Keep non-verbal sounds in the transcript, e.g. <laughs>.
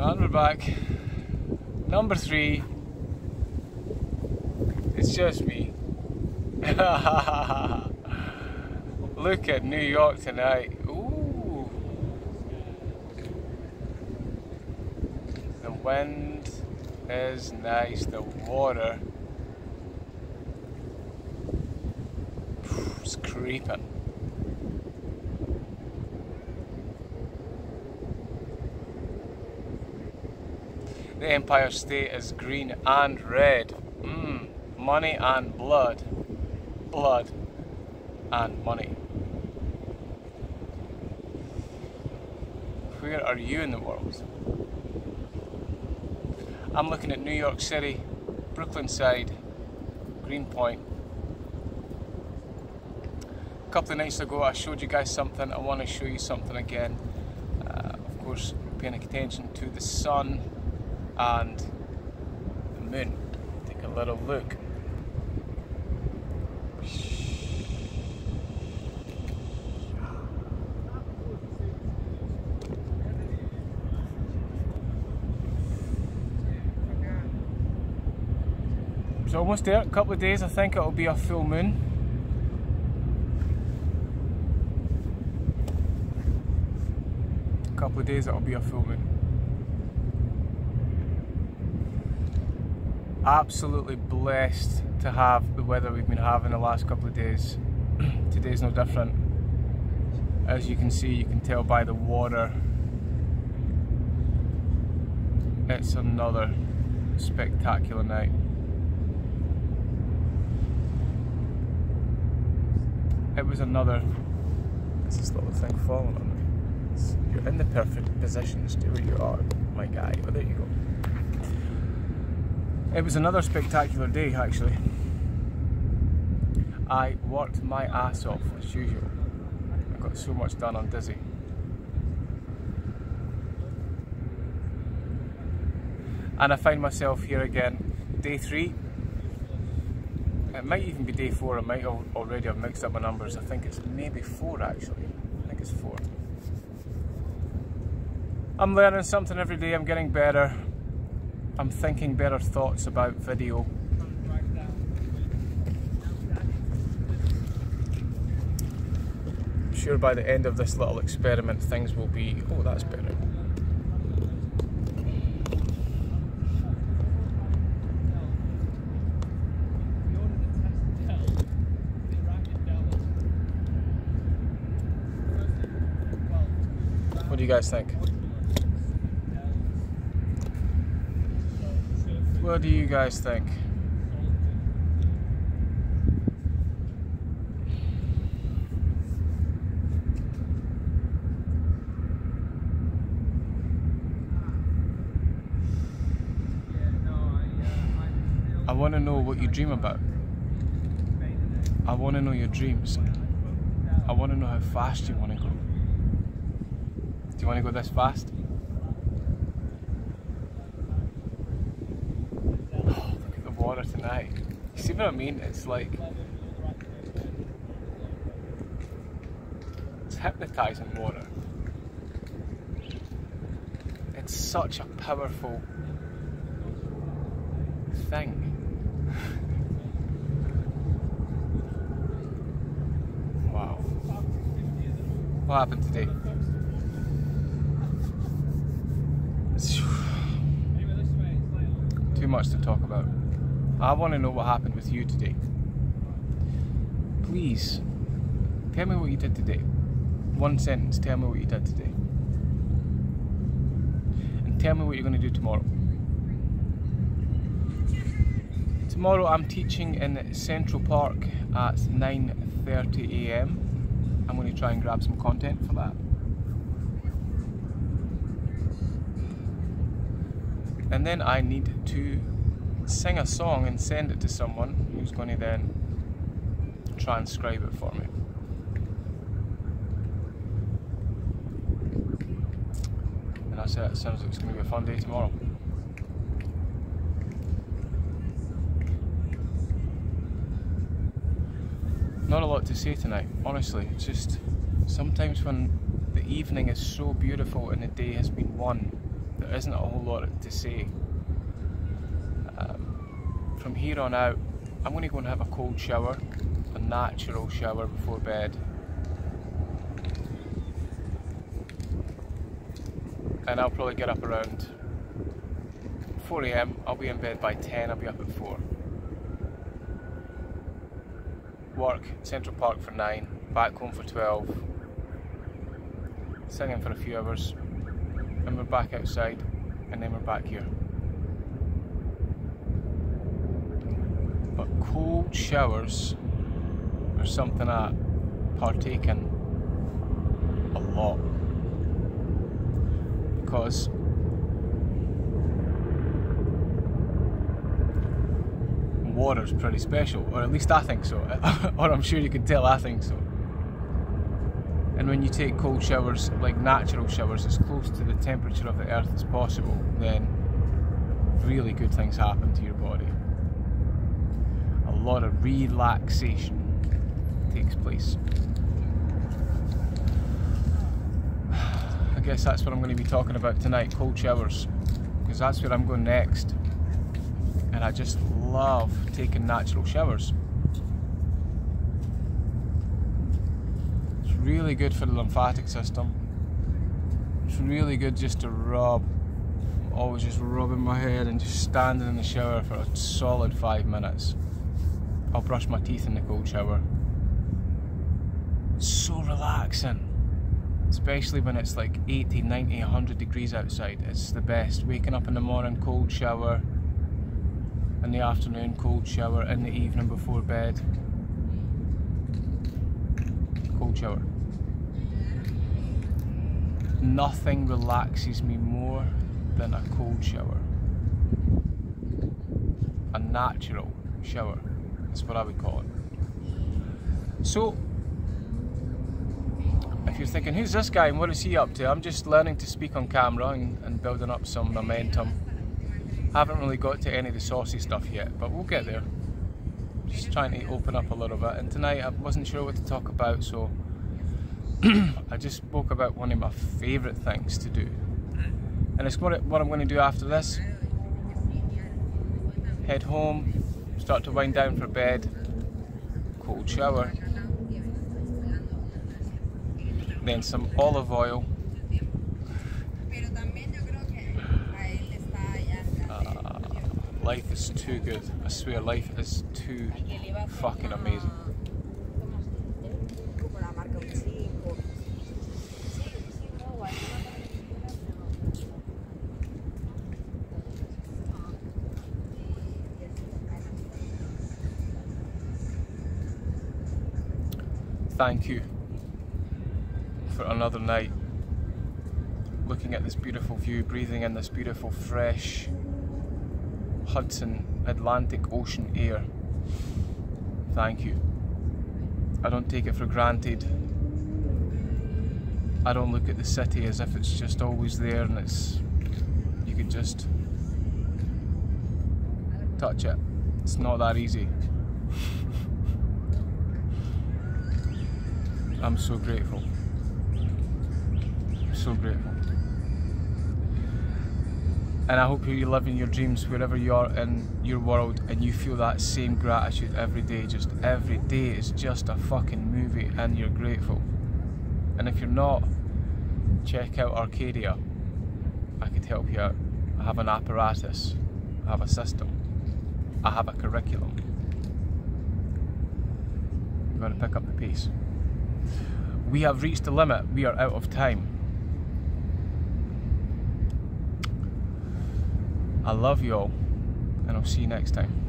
And we're back. Number three. It's just me. <laughs> Look at New York tonight. Ooh. The wind is nice. The water is creeping. The Empire State is green and red. Mmm, money and blood. Blood and money. Where are you in the world? I'm looking at New York City, Brooklyn side, Greenpoint. A couple of nights ago I showed you guys something, I want to show you something again. Uh, of course, paying attention to the sun and the moon. Take a little look. It's almost there, a couple of days I think it'll be a full moon. A couple of days it'll be a full moon. Absolutely blessed to have the weather we've been having the last couple of days. <clears throat> Today's no different. As you can see, you can tell by the water. It's another spectacular night. It was another. Is this little thing falling on me? You're in the perfect position to stay where you are, my guy. Oh, there you go. It was another spectacular day actually. I worked my ass off as usual. I got so much done, I'm dizzy. And I find myself here again, day three. It might even be day four, I might already have mixed up my numbers. I think it's maybe four actually. I think it's four. I'm learning something every day, I'm getting better. I'm thinking better thoughts about video. I'm sure by the end of this little experiment things will be, oh that's better. What do you guys think? What do you guys think? I want to know what you dream about. I want to know your dreams. I want to know how fast you want to go. Do you want to go this fast? Tonight. You see what I mean? It's like it's hypnotizing water. It's such a powerful thing. <laughs> wow. What happened today? <sighs> Too much to talk about. I want to know what happened with you today. Please, tell me what you did today. One sentence, tell me what you did today. And tell me what you're going to do tomorrow. Tomorrow I'm teaching in Central Park at 9.30am. I'm going to try and grab some content for that. And then I need to sing a song and send it to someone who's going to then transcribe it for me. And that's it, it sounds like it's going to be a fun day tomorrow. Not a lot to say tonight, honestly. It's just sometimes when the evening is so beautiful and the day has been won, there isn't a whole lot to say. From here on out, I'm going to go and have a cold shower, a natural shower before bed. And I'll probably get up around 4am. I'll be in bed by 10, I'll be up at 4. Work, Central Park for 9, back home for 12. Singing for a few hours, and we're back outside, and then we're back here. But cold showers are something I partake in a lot because water's pretty special, or at least I think so, <laughs> or I'm sure you can tell I think so. And when you take cold showers, like natural showers, as close to the temperature of the earth as possible, then really good things happen to your body. Lot of relaxation takes place. I guess that's what I'm going to be talking about tonight cold showers, because that's where I'm going next. And I just love taking natural showers. It's really good for the lymphatic system. It's really good just to rub. Always just rubbing my head and just standing in the shower for a solid five minutes. I'll brush my teeth in the cold shower. It's so relaxing. Especially when it's like 80, 90, 100 degrees outside. It's the best. Waking up in the morning, cold shower. In the afternoon, cold shower. In the evening before bed, cold shower. Nothing relaxes me more than a cold shower. A natural shower is what I would call it. So, if you're thinking, who's this guy and what is he up to? I'm just learning to speak on camera and, and building up some momentum. I Haven't really got to any of the saucy stuff yet, but we'll get there just trying to open up a little bit. And tonight I wasn't sure what to talk about, so <clears throat> I just spoke about one of my favourite things to do. And it's what, what I'm going to do after this. Head home, start to wind down for bed, cold shower, then some olive oil. Uh, life is too good. I swear, life is too fucking amazing. Thank you for another night looking at this beautiful view, breathing in this beautiful fresh Hudson Atlantic Ocean air. Thank you. I don't take it for granted. I don't look at the city as if it's just always there and it's you could just touch it. It's not that easy. <laughs> I'm so grateful. So grateful. And I hope you're living your dreams wherever you are in your world and you feel that same gratitude every day. Just every day is just a fucking movie and you're grateful. And if you're not, check out Arcadia. I could help you out. I have an apparatus, I have a system, I have a curriculum. You've got to pick up the pace. We have reached the limit. We are out of time. I love you all, and I'll see you next time.